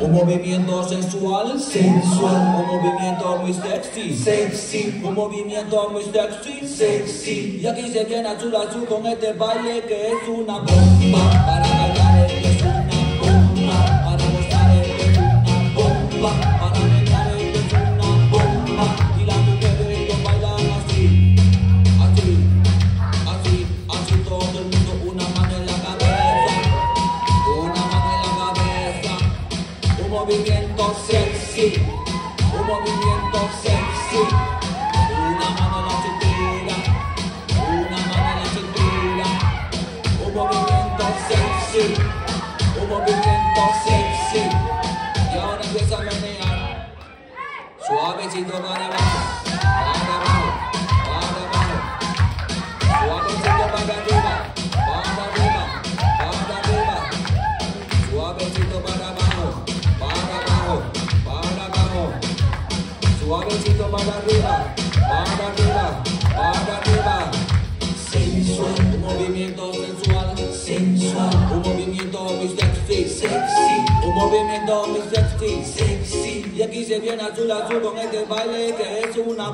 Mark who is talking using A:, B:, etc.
A: Un movimiento sensual, sensual, un movimiento muy sexy, sexy, un movimiento muy sexy, sexy. Y aquí se viene azul azul con este baile que es una bomba. Movimiento sexy, un movimiento sexy. Una mano en la cintura, una mano en la cintura. Un movimiento sexy, un movimiento sexy. Y ahora empieza a menear. Suavecito para abajo, para abajo, para abajo. Suavecito para arriba, para para. Suavecito para abajo, Suavecito para arriba, para arriba, para arriba. Sensual, un movimiento sensual, sensual, un movimiento muy sexy, sexy, un movimiento muy sexy, sexy. Y aquí se viene azul azul con este baile que es una